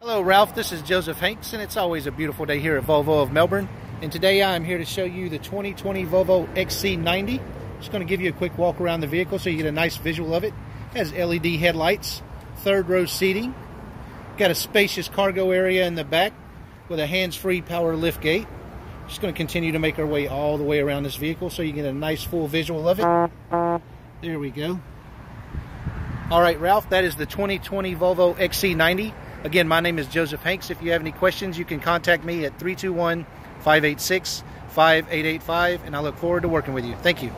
Hello Ralph, this is Joseph Hanks and it's always a beautiful day here at Volvo of Melbourne. And today I'm here to show you the 2020 Volvo XC90. Just going to give you a quick walk around the vehicle so you get a nice visual of it. it has LED headlights, third row seating, got a spacious cargo area in the back with a hands-free power lift gate. Just going to continue to make our way all the way around this vehicle so you get a nice full visual of it. There we go. All right, Ralph, that is the 2020 Volvo XC90. Again, my name is Joseph Hanks. If you have any questions, you can contact me at 321 586 5885, and I look forward to working with you. Thank you.